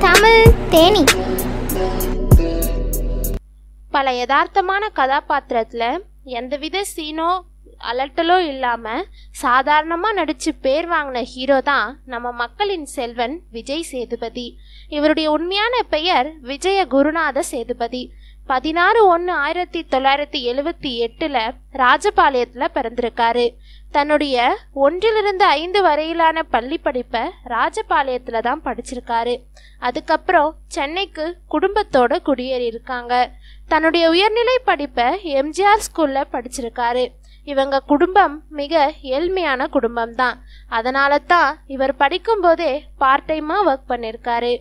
தமிழ் தேனி. பல யதார்த்தமான கதாபாத்திரத்துல எந்தவித சீனோ அலட்டலோ இல்லாம சாதாரணமா நடிச்சு பேர் வாங்கின ஹீரோ தான் நம்ம மக்களின் செல்வன் விஜய் சேதுபதி. இவருடைய உண்மையான பெயர் விஜய குருநாத சேதுபதி. பதினாறு ஒன்று ஆயிரத்தி தொள்ளாயிரத்தி எழுவத்தி எட்டுல ராஜபாளையத்துல பிறந்திருக்காரு. தன்னுடைய ஒன்றிலிருந்து ஐந்து வரையிலான பள்ளி படிப்பை ராஜபாளையத்துல தான் படிச்சிருக்காரு. அதுக்கப்புறம் சென்னைக்கு குடும்பத்தோட குடியேறி இருக்காங்க. தன்னுடைய உயர்நிலை படிப்பை எம்ஜிஆர் ஸ்கூல்ல படிச்சிருக்காரு. இவங்க குடும்பம் மிக ஏழ்மையான குடும்பம் தான் அதனால தான் இவர் படிக்கும்போதே பார்ட் டைமா ஒர்க் பண்ணியிருக்காரு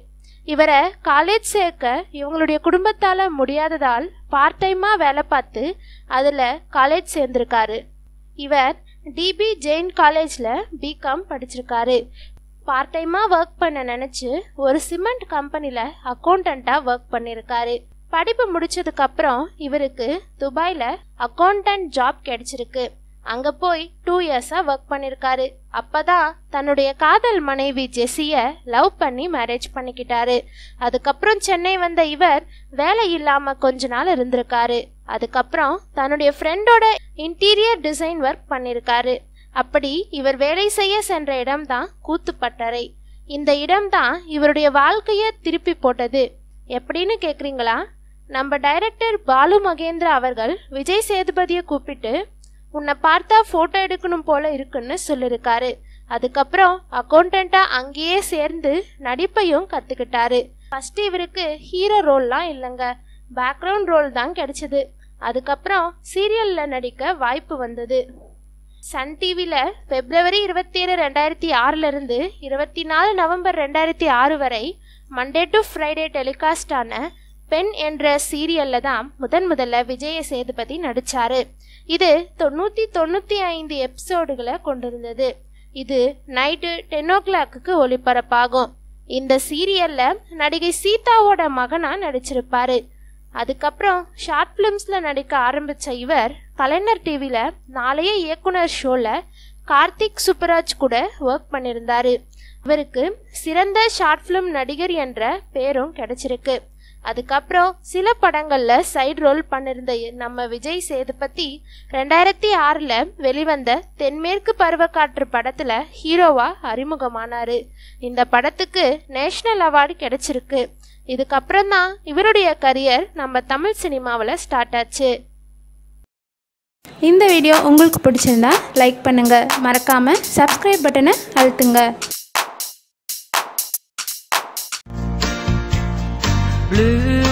இவரை காலேஜ் சேர்க்க இவங்களுடைய குடும்பத்தால் முடியாததால் பார்ட் டைமாக வேலை பார்த்து அதில் காலேஜ் சேர்ந்திருக்காரு. இவர் டிபி ஜெயின் காலேஜில் பிகாம் படிச்சிருக்காரு. பார்ட் டைமாக ஒர்க் பண்ண நினச்சி ஒரு சிமெண்ட் கம்பெனியில் அக்கௌண்டண்ட்டாக ஒர்க் பண்ணியிருக்காரு படிப்பு முடிச்சதுக்கப்புறம் இவருக்கு துபாயில் அக்கௌண்டன்ட் ஜாப் கிடைச்சிருக்கு. அங்க போய் டூ இயர்ஸா ஒர்க் பண்ணிருக்காரு. அப்பதான் தன்னுடைய காதல் மனைவி ஜெஸிய லவ் பண்ணி மேரேஜ் பண்ணிக்கிட்டாரு. அதுக்கப்புறம் சென்னை வந்த இவர் வேலை இல்லாம கொஞ்ச நாள் இருந்திருக்காரு. அதுக்கப்புறம் தன்னுடைய ஃப்ரெண்டோட இன்டீரியர் டிசைன் ஒர்க் பண்ணிருக்காரு. அப்படி இவர் வேலை செய்ய சென்ற இடம்தான் கூத்துப்பட்டறை. இந்த இடம்தான் இவருடைய வாழ்க்கைய திருப்பி போட்டது. எப்படின்னு கேக்குறீங்களா? நம்ம டைரக்டர் பாலு மகேந்திரா அவர்கள் விஜய் சேதுபதியை கூப்பிட்டு உன்னை பார்த்தா போட்டோ எடுக்கணும் போல இருக்குன்னு சொல்லியிருக்காரு அதுக்கப்புறம் அக்கௌண்டண்டா அங்கேயே சேர்ந்து நடிப்பையும் கத்துக்கிட்டாரு. ஃபர்ஸ்ட் இவருக்கு ஹீரோ ரோல்லாம் இல்லைங்க. பேக்ரவுண்ட் ரோல் தான் கிடைச்சது. அதுக்கப்புறம் சீரியல்ல நடிக்க வாய்ப்பு வந்தது. சன் டிவியில் பிப்ரவரி இருபத்தி ஏழு ரெண்டாயிரத்தி ஆறிலிருந்து இருபத்தி நாலு நவம்பர் ரெண்டாயிரத்தி ஆறு வரை மண்டே டு ஃப்ரைடே டெலிகாஸ்டான பெண் என்ற சீரியல்ல தான் முதன் முதல்ல விஜய சேதுபதி நடிச்சாரு. இது தொண்ணூத்தி தொண்ணூத்தி ஐந்து எபிசோடுகளை கொண்டிருந்தது. இது நைட்டு டென் ஓ கிளாக்கு ஒளிபரப்பாகும். இந்த சீரியல்ல நடிகை சீதாவோட மகனா நடிச்சிருப்பாரு. அதுக்கப்புறம் ஷார்ட் பிலிம்ஸ்ல நடிக்க ஆரம்பிச்ச இவர் கலைஞர் டிவில நாளைய இயக்குனர் ஷோல கார்த்திக் சுப்பராஜ் கூட ஒர்க் பண்ணியிருந்தாரு இவருக்கு சிறந்த ஷார்ட் ஃபிலிம் நடிகர் என்ற பேரும் கிடைச்சிருக்கு. அதுக்கப்புறம் சில படங்கள்ல சைடு ரோல் பண்ணிருந்த நம்ம விஜய் சேதுபதி ரெண்டாயிரத்தி ஆறில் வெளிவந்த தென்மேற்கு பருவக்காற்று படத்தில் ஹீரோவா அறிமுகமானாரு. இந்த படத்துக்கு நேஷனல் அவார்டு கிடைச்சிருக்கு. இதுக்கப்புறம் தான் இவருடைய கரியர் நம்ம தமிழ் சினிமாவில் ஸ்டார்ட் ஆச்சு. இந்த வீடியோ உங்களுக்கு பிடிச்சிருந்தா லைக் பண்ணுங்கள் மறக்காமல் சப்ஸ்கிரைப் பட்டனை அழுத்துங்க. Blue.